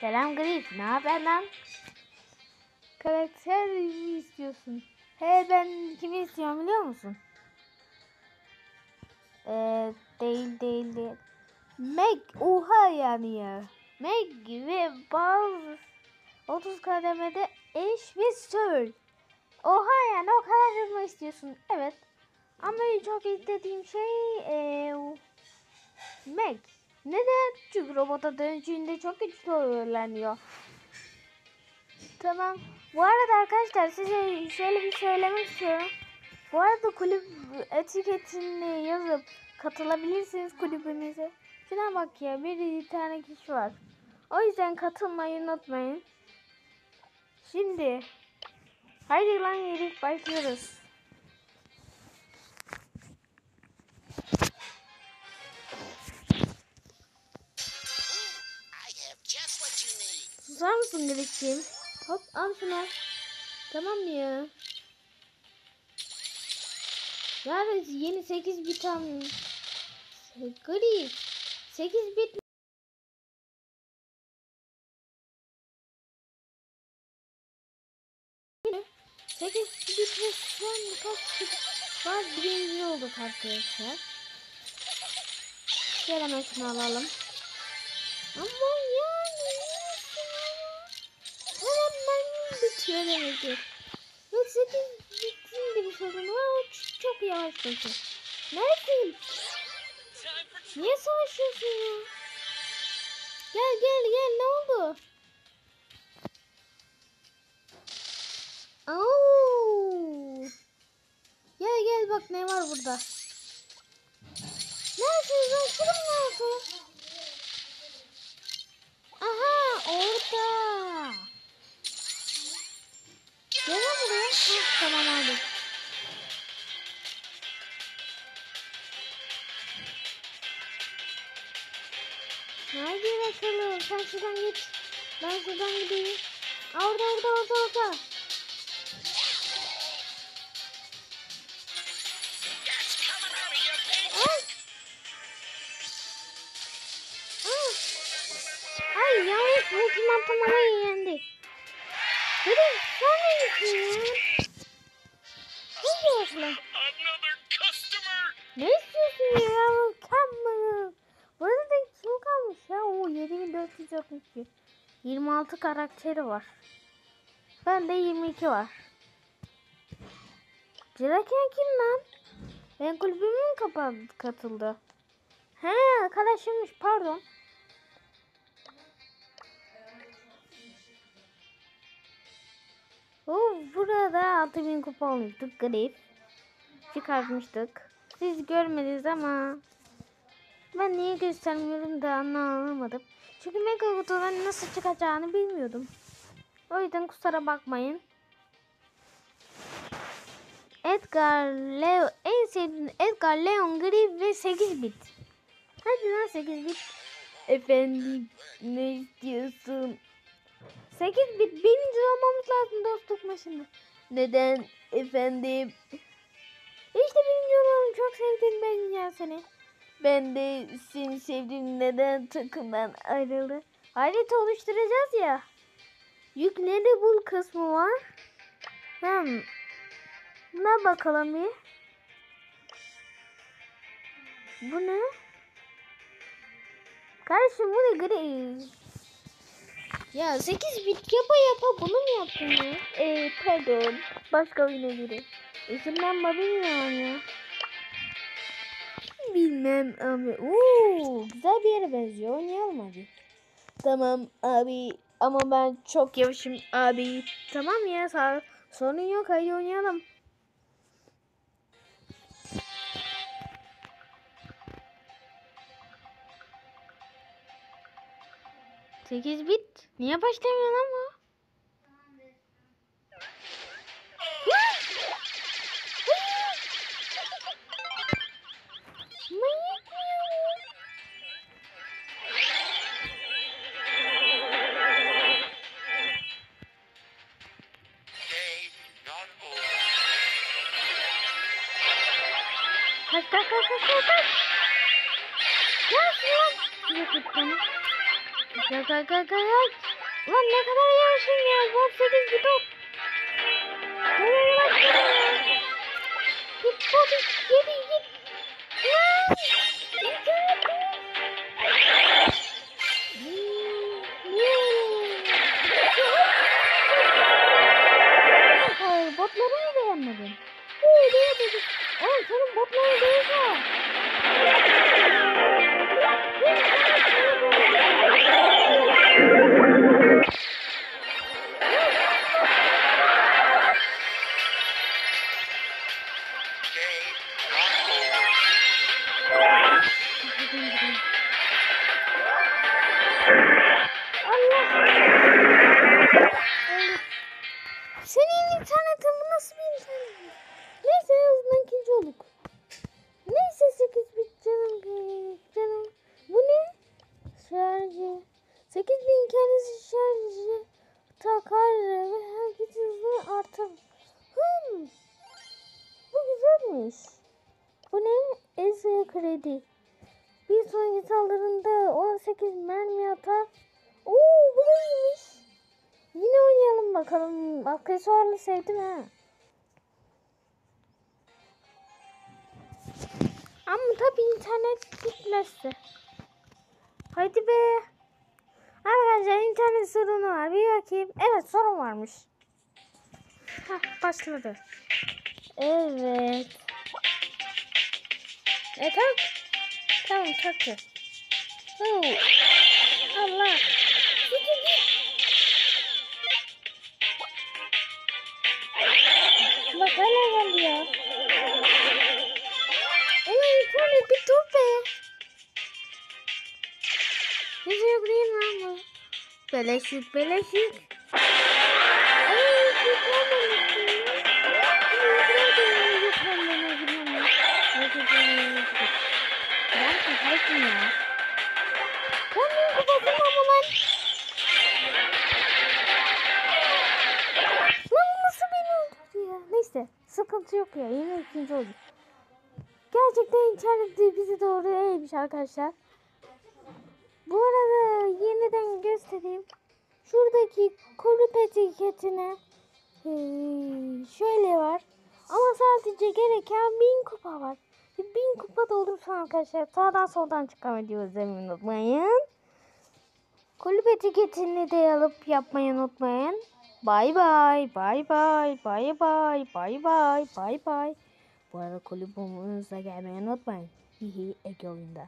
Selam Grif. Ne haber lan? Karakter mi istiyorsun? He ben kimi istiyorum biliyor musun? Ee, değil değil değil. Meg oha yani ya. Meg ve bazı 30 kademede eş ve Sir. Oha yani o kadar mı istiyorsun? Evet. Ama çok istediğim şey ee, Meg. Neden? Çünkü robota dönüşünde çok güçlü öğreniyor. Tamam. Bu arada arkadaşlar size şöyle bir söylemek istiyorum. Bu arada kulüp etiketini yazıp katılabilirsiniz kulübümüze. Şuna bak ya bir tane kişi var. O yüzden katılmayı unutmayın. Şimdi haydi lan herif başlıyoruz. Susar mısın Grif'ciğim? Hop al şunu. Tamam mı ya? Yani yeni 8 bit almış. Grif. 8 bit? 8 bit ve an kaç bit var? Birinci olduk arkadaşlar. Gel hemen şunu alalım. Ama yani hemen bitiyor demek ki. Yok 8 bitince bir sorun var çok yavaş koşuyor. Neredesin? Niye savaşıyorsun ya? Gel gel gel ne oldu? Oo. Gel gel bak ne var burada. Neredesin lan? Şurada mı olsun? Tamam aldım. Haydi bakalım. Sen şuradan git. Ben şuradan gideyim. Orada orada orada orada. Your pig. Ay. Aa. Ay yanlış ultimatum ama yendi. Hadi sen? Ne diyorsun? Customer. Ne istiyorsun ya? Mükemmel. Bu arada kim kalmış ya? O 7462. 26 karakteri var. Bende 22 var. Ciraken kim lan? Ben kulübüme mi katıldı? He arkadaşımmış pardon. Oh, burada 6000 kupa olmuştuk. Grif. Çıkartmıştık. Siz görmediniz ama ben niye göstermiyorum da anlamadım. Çünkü mega kutudan nasıl çıkacağını bilmiyordum. O yüzden kusura bakmayın. Edgar, Leo, en sevdiğim Edgar, Leon, Grif ve 8 bit. Hadi lan 8 bit. Efendim ne istiyorsun? 8 bit birinci olmamız lazım dostluk maçında. Neden efendim? İşte birinci olalım çok sevdim ben ya seni. Ben de seni sevdim neden takımdan ayrıldı? Harita oluşturacağız ya. Yükleri bul kısmı var. Hmm. Buna bakalım bir. Bu ne? Kardeşim bu ne gri? Ya 8 bit yapa yapa bunu mu yaptın ya? Ee, pardon. Başka oyuna göre. İsimlenme bilmiyorum ya. Bilmem abi. Oo, güzel bir yere benziyor. Oynayalım hadi. Tamam abi. Ama ben çok yavaşım abi. Tamam ya sağ sorun yok hadi oynayalım. Sekiz bit. Niye başlamıyor lan bu? Kaç kaç kaç kaç kaç yapıyorsun? Yok et beni. Kalk kalk kalk kalk. Ulan ne kadar yavaşım ya. Volt 8 bir top. Git top 7 8000 kendisi şarjı takar ve herkes hızını artar. Hmm. Bu güzelmiş. Bu ne? Ezra kredi. Bir sonraki saldırında 18 mermi atar. Oo bu iyiymiş. Yine oynayalım bakalım. Aksesuarlı sevdim ha. Ama tabii internet gitmezse. Hadi be. Arkadaşlar internet sorunu var. Bir bakayım. Evet sorun varmış. Hah başladı. Evet. E tak. Tamam taktı. Oo. Allah. Bak hala geldi ya. Ulan internet bir dur be. Değil mi lan bu? Beleşik beleşik. Neyse sıkıntı yok ya. Yine ikinci olduk. Gerçekten internet bizi doğru eğmiş arkadaşlar. Şuradaki kulüp etiketine şöyle var. Ama sadece gereken bin kupa var. Bin kupa da arkadaşlar sağdan soldan videoyu izlemeyi unutmayın. Kulüp etiketini de alıp yapmayı unutmayın. Bay bay, bay bay, bay bay, bay bay, bay bay. Bu arada kulübümüze gelmeyi unutmayın. Hihi Ege oyunda.